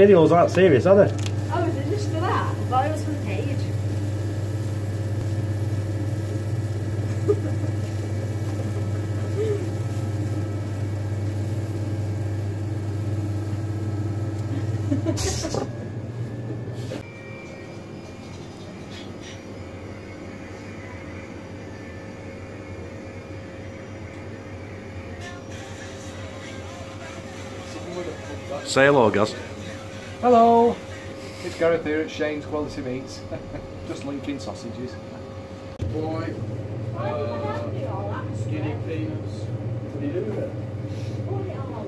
videos aren't serious, are they? Oh, is it just for that? I thought it was for the page. Say hello, Gaz. Hello, it's Gareth here at Shane's Quality Meats. Just linking sausages. Boy, uh, skinny peanuts. What do you do with it?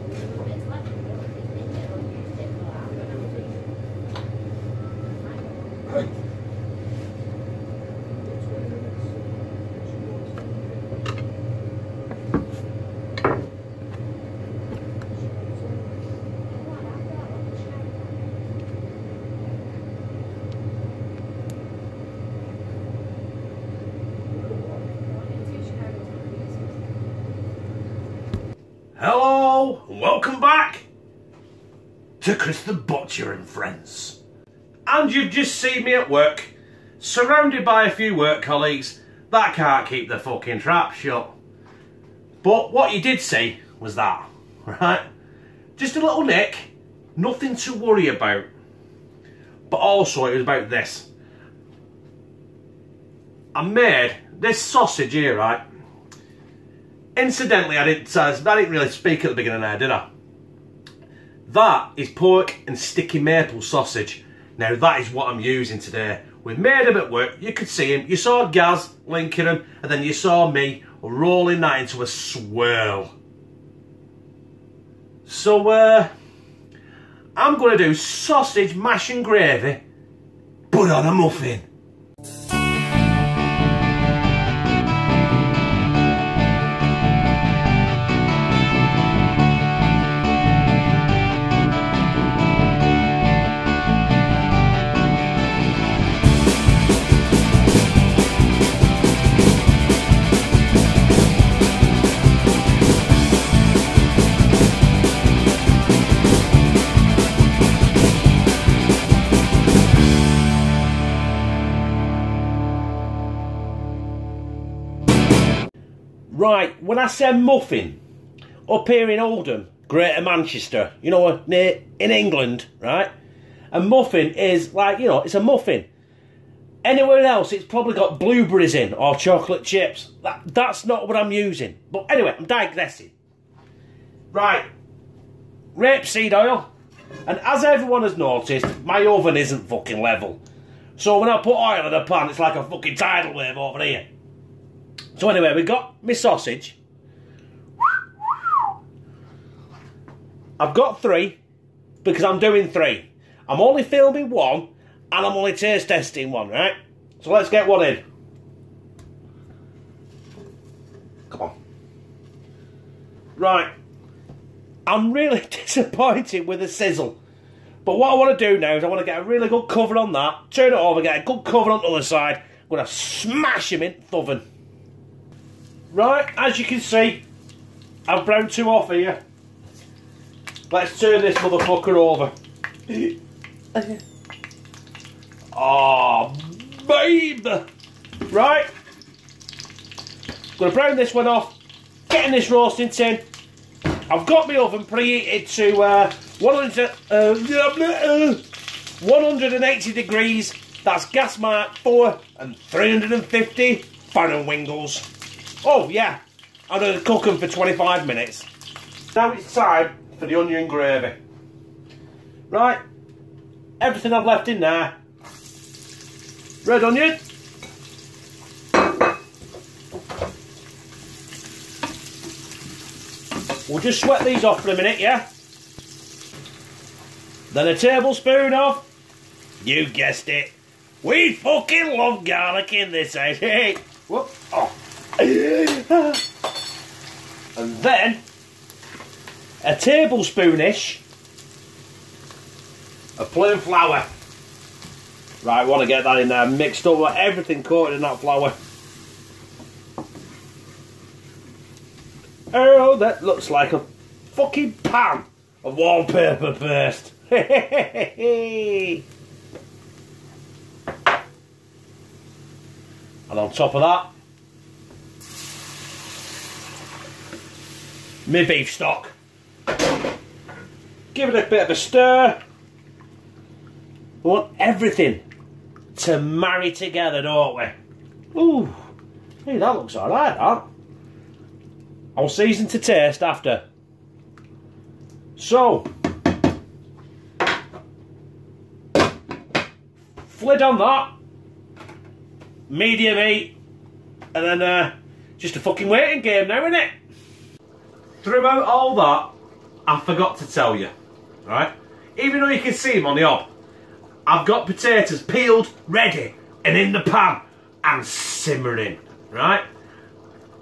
Welcome back to Chris the Butcher and Friends. And you've just seen me at work, surrounded by a few work colleagues that can't keep the fucking trap shut. But what you did see was that, right? Just a little nick, nothing to worry about. But also it was about this. I made this sausage here, right? Incidentally, I didn't, I didn't really speak at the beginning there, did I? That is pork and sticky maple sausage. Now that is what I'm using today. We made him at work, you could see him, you saw Gaz linking him, and then you saw me rolling that into a swirl. So, uh, I'm going to do sausage, mash and gravy, but on a muffin. Right, when I say muffin, up here in Oldham, Greater Manchester, you know, near in England, right? A muffin is like, you know, it's a muffin. Anywhere else, it's probably got blueberries in or chocolate chips. That, that's not what I'm using. But anyway, I'm digressing. Right, rapeseed oil. And as everyone has noticed, my oven isn't fucking level. So when I put oil in a pan, it's like a fucking tidal wave over here. So anyway, we got my sausage. I've got three because I'm doing three. I'm only filming one and I'm only taste testing one, right? So let's get one in. Come on. Right. I'm really disappointed with the sizzle. But what I want to do now is I want to get a really good cover on that, turn it over, get a good cover on the other side. I'm going to smash him in the oven. Right, as you can see, I've browned two off here. Let's turn this motherfucker over. Oh, babe! Right, gonna brown this one off, getting this roasting tin. I've got my oven preheated to uh, 100, uh, 180 degrees. That's gas mark 4 and 350 Fallon Wingles. Oh yeah, I'm going to cook them for 25 minutes. Now it's time for the onion gravy. Right, everything I've left in there. Red onion. We'll just sweat these off for a minute, yeah? Then a tablespoon of, you guessed it, we fucking love garlic in this house. Hey, whoop, oh. And then a tablespoonish of plain flour. Right, I want to get that in there mixed up with everything coated in that flour. Oh, that looks like a fucking pan of wallpaper paste. and on top of that, my beef stock. Give it a bit of a stir. We want everything to marry together, don't we? Ooh, hey, that looks alright, that. I'll season to taste after. So, flid on that, medium heat, and then uh, just a fucking waiting game now, isn't it? Throughout all that, I forgot to tell you, right? Even though you can see them on the hob, I've got potatoes peeled, ready, and in the pan, and simmering, right?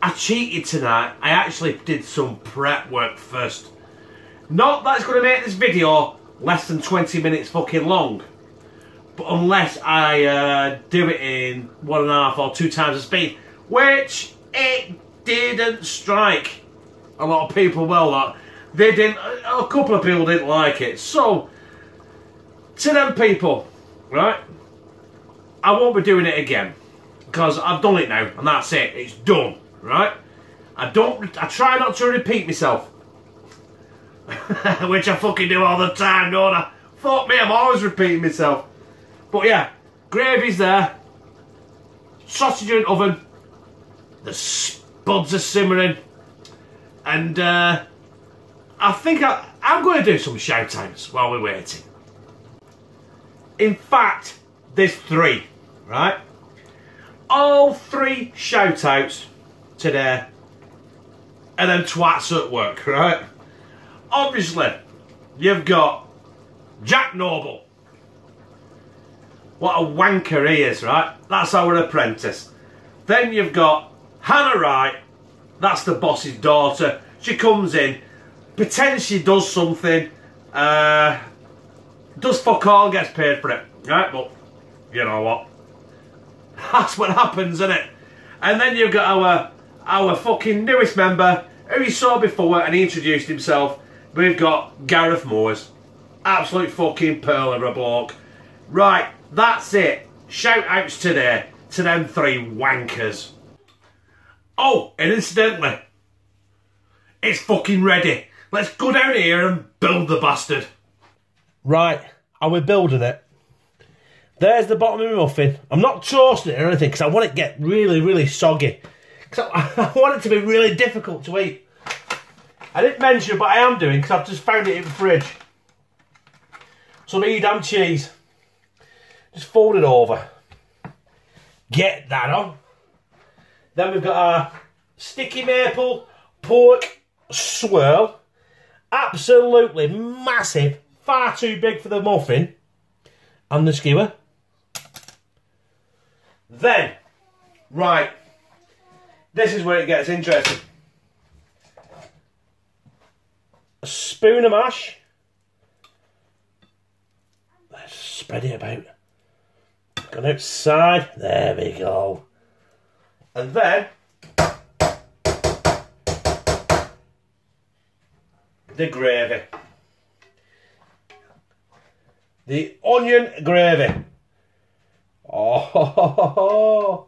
I cheated tonight. I actually did some prep work first. Not that it's going to make this video less than 20 minutes fucking long. But unless I uh, do it in one and a half or two times the speed, which it didn't strike a lot of people well that they didn't a couple of people didn't like it. So to them people right I won't be doing it again because I've done it now and that's it it's done right? I don't I try not to repeat myself which I fucking do all the time don't I? Fuck me I'm always repeating myself. But yeah gravy's there sausage in the oven the spuds are simmering and uh, I think I, I'm going to do some shout outs while we're waiting. In fact, there's three, right? All three shout outs today and then twats at work, right? Obviously, you've got Jack Noble. What a wanker he is, right? That's our apprentice. Then you've got Hannah Wright. That's the boss's daughter. She comes in, pretends she does something, uh, does fuck all, gets paid for it. Right, but you know what? That's what happens, isn't it? And then you've got our our fucking newest member, who you saw before and he introduced himself. We've got Gareth Moores. Absolute fucking pearl of a bloke. Right, that's it. Shout outs today to them three wankers. Oh, and incidentally, it's fucking ready. Let's go down here and build the bastard. Right, are we're building it? There's the bottom of my muffin. I'm not toasting it or anything because I want it to get really, really soggy. Because I, I want it to be really difficult to eat. I didn't mention, but I am doing because I've just found it in the fridge. Some Edam cheese. Just fold it over. Get that on. Then we've got our sticky maple pork swirl. Absolutely massive. Far too big for the muffin. And the skewer. Then, right, this is where it gets interesting. A spoon of mash. Let's spread it about. Gone outside. There we go. And then the gravy. The onion gravy. Oh,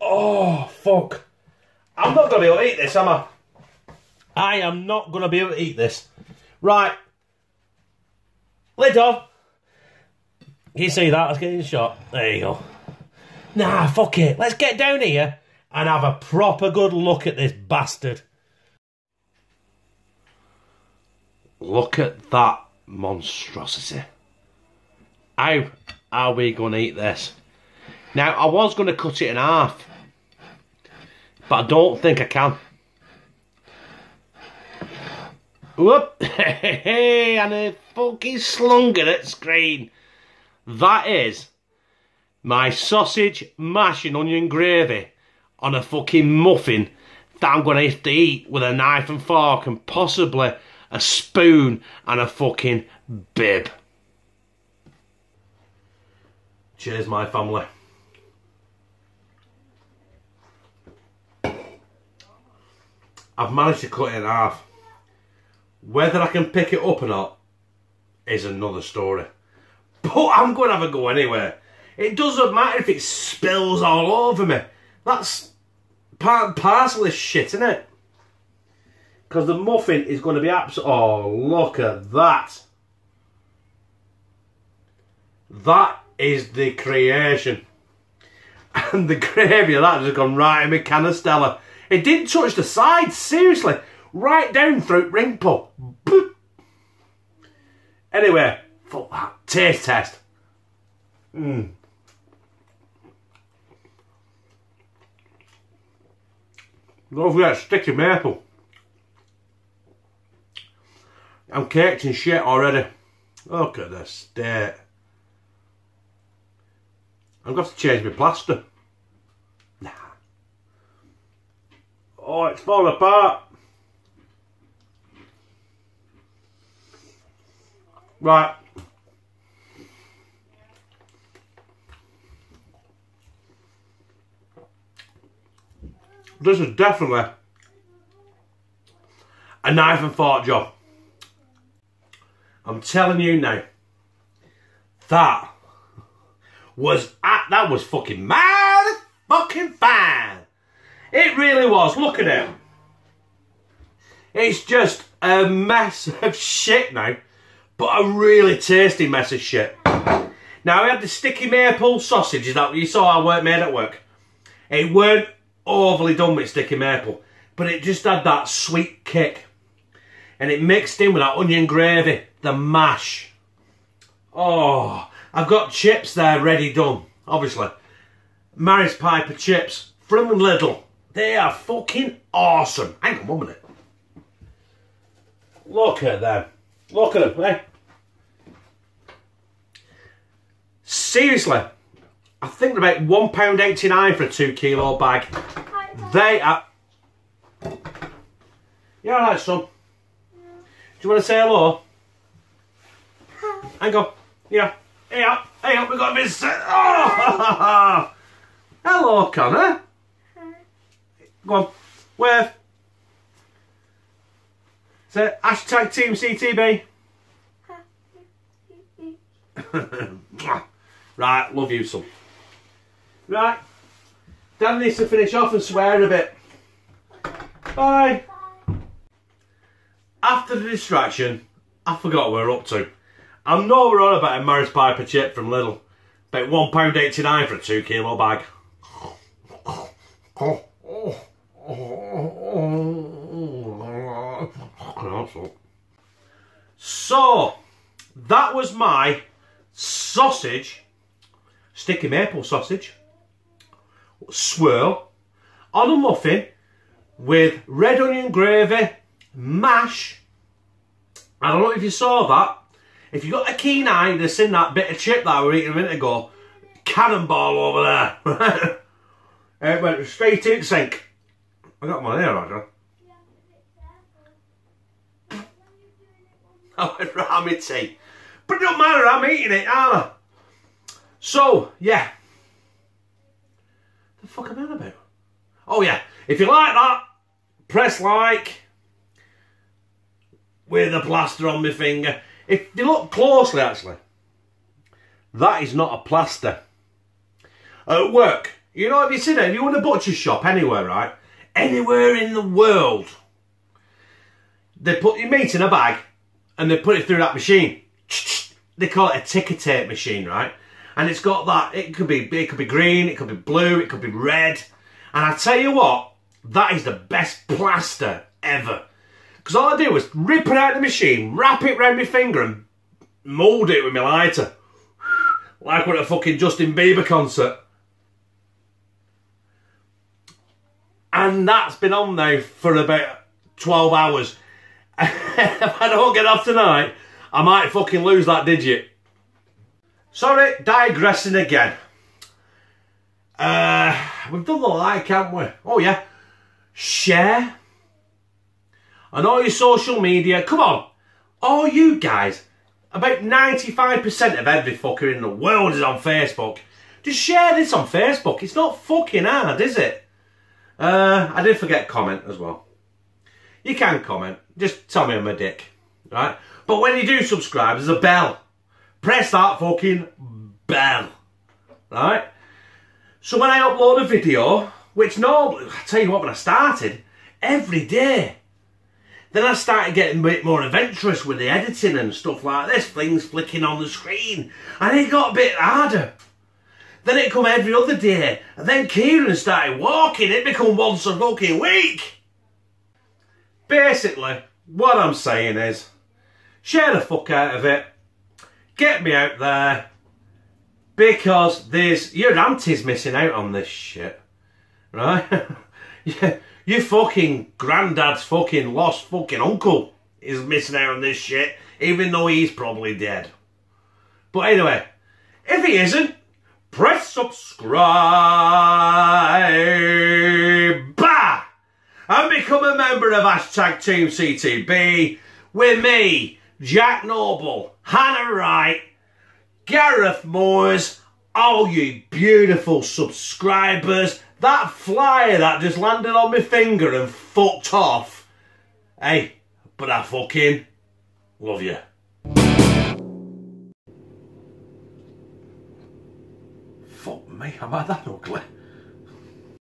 oh, fuck. I'm not going to be able to eat this, am I? I am not going to be able to eat this. Right. Lid off. Can you see that? Let's get shot. There you go. Nah, fuck it. Let's get down here and have a proper good look at this bastard. Look at that monstrosity. How are we going to eat this? Now, I was going to cut it in half, but I don't think I can. Whoop! Hey, and a fucking slung at it screen. That is my sausage, mash and onion gravy on a fucking muffin that I'm going to have to eat with a knife and fork and possibly a spoon and a fucking bib. Cheers, my family. I've managed to cut it in half. Whether I can pick it up or not, is another story. But I'm going to have a go anyway. It doesn't matter if it spills all over me. That's part and parcel of shit, isn't it? Because the muffin is going to be absolute. Oh, look at that. That is the creation. And the gravy of that has gone right in my canistella. It didn't touch the sides, seriously. Right down through pull. Boop. Anyway, fuck that. Taste test. Mmm. Don't forget sticky maple. I'm caked in shit already. Look at this state. I'm going to have to change my plaster. Nah. Oh, it's falling apart. Right. This is definitely a knife and fork job. I'm telling you now. That was ah, that was fucking mad fucking fine. It really was. Look at it. It's just a mess of shit now, but a really tasty mess of shit. Now we had the sticky maple sausages that you saw I work made at work. It weren't overly done with sticky maple, but it just had that sweet kick. And it mixed in with that onion gravy, the mash. Oh, I've got chips there ready done, obviously. Maris Piper chips from Lidl. They are fucking awesome. Hang on one minute. Look at them. Look at them, eh? Seriously, I think they're about £1.89 for a two kilo bag. They are. You alright, son? Do you want to say hello? Hang on. Yeah. Hey up. Hey up. we've got a visit. Oh! hello, Connor. Go on. Wave. Say hashtag Team CTB. right, love you, son. Right. Dan needs to finish off and swear a bit. Bye. After the distraction, I forgot what we're up to. I know we're on about a Maris Piper chip from Lidl. About £1.89 for a two kilo bag. So, that was my sausage, sticky maple sausage, swirl on a muffin with red onion gravy, mash. I don't know if you saw that. If you got a keen eye, have seen that bit of chip that I was eating a minute ago. Cannonball over there. it went straight in sink. I got my hair on. I went my tea. But it don't matter, I'm eating it, aren't I? So, yeah. Fuck am I on about? Oh yeah, if you like that, press like with a plaster on my finger. If you look closely actually, that is not a plaster. At work, you know if you sit there, if you in a butcher shop anywhere, right? Anywhere in the world, they put your meat in a bag and they put it through that machine. They call it a ticker tape machine, right? And it's got that, it could be it could be green, it could be blue, it could be red. And I tell you what, that is the best plaster ever. Because all I do was rip it out of the machine, wrap it around my finger and mould it with my lighter. Like we're at a fucking Justin Bieber concert. And that's been on now for about 12 hours. if I don't get off tonight, I might fucking lose that digit. Sorry, digressing again. Uh, we've done the like, haven't we? Oh yeah. Share. On all your social media. Come on. All you guys. About 95% of every fucker in the world is on Facebook. Just share this on Facebook. It's not fucking hard, is it? Uh, I did forget comment as well. You can comment. Just tell me I'm a dick. Right? But when you do subscribe, there's a bell. Press that fucking bell. Right? So when I upload a video, which normally, I tell you what, when I started, every day, then I started getting a bit more adventurous with the editing and stuff like this, things flicking on the screen. And it got a bit harder. Then it come every other day. And then Kieran started walking, it become once a fucking week. Basically, what I'm saying is, share the fuck out of it. Get me out there. Because there's your auntie's missing out on this shit. Right? yeah, your fucking granddad's fucking lost fucking uncle is missing out on this shit, even though he's probably dead. But anyway, if he isn't, press subscribe. And become a member of hashtag Team CTB with me, Jack Noble, Hannah Wright, Gareth Moores, all you beautiful subscribers, that flyer that just landed on my finger and fucked off. Hey, but I fucking love you. Fuck me, am I that ugly?